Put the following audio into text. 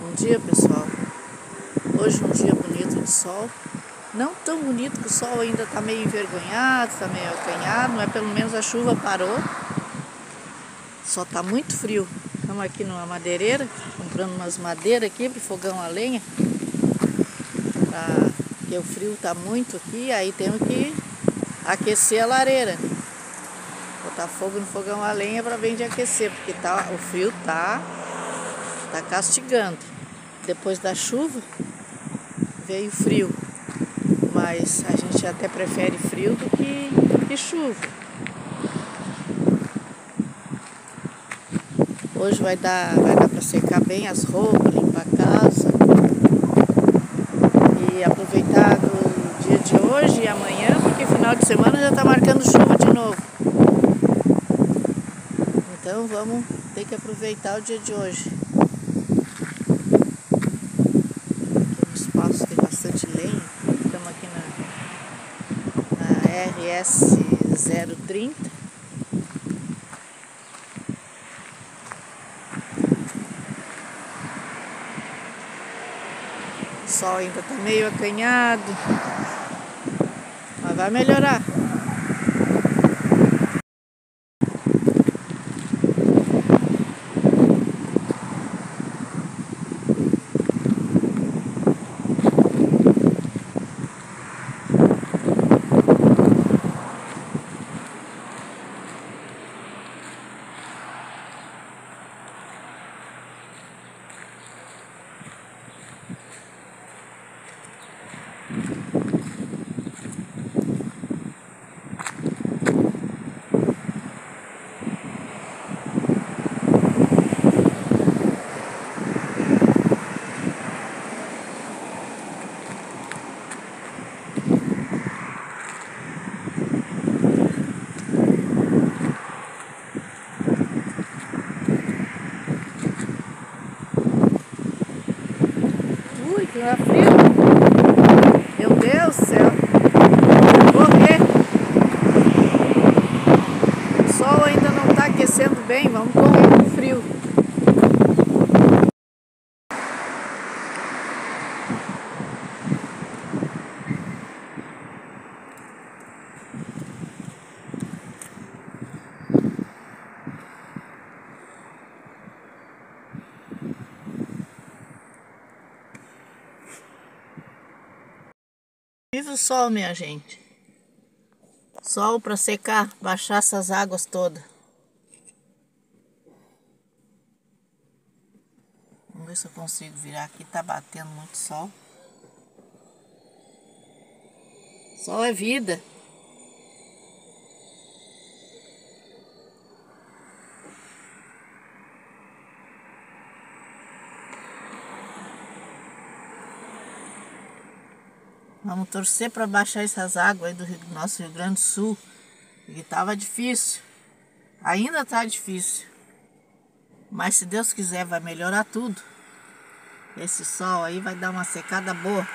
Bom dia pessoal. Hoje um dia bonito de sol. Não tão bonito que o sol ainda está meio envergonhado, está meio acanhado, mas pelo menos a chuva parou. Só está muito frio. Estamos aqui numa madeireira, comprando umas madeiras aqui para fogão a lenha. Pra... Porque o frio está muito aqui, aí temos que aquecer a lareira. Botar fogo no fogão a lenha para bem de aquecer, porque tá, o frio tá Tá castigando. Depois da chuva veio frio. Mas a gente até prefere frio do que, que chuva. Hoje vai dar, vai dar para secar bem as roupas, limpar a casa. E aproveitar o dia de hoje e amanhã, porque final de semana já está marcando chuva de novo. Então vamos ter que aproveitar o dia de hoje. bastante lenha. Estamos aqui na, na RS 030. O sol ainda está meio acanhado, mas vai melhorar. Que é frio. Meu Deus do céu. Correr. O sol ainda não está aquecendo bem, vamos correr com frio. Vive o sol, minha gente. Sol para secar, baixar essas águas todas. Vamos ver se eu consigo virar aqui. Tá batendo muito sol. Sol é vida. Vamos torcer para baixar essas águas aí do nosso Rio Grande do Sul. Porque estava difícil. Ainda está difícil. Mas se Deus quiser vai melhorar tudo. Esse sol aí vai dar uma secada boa.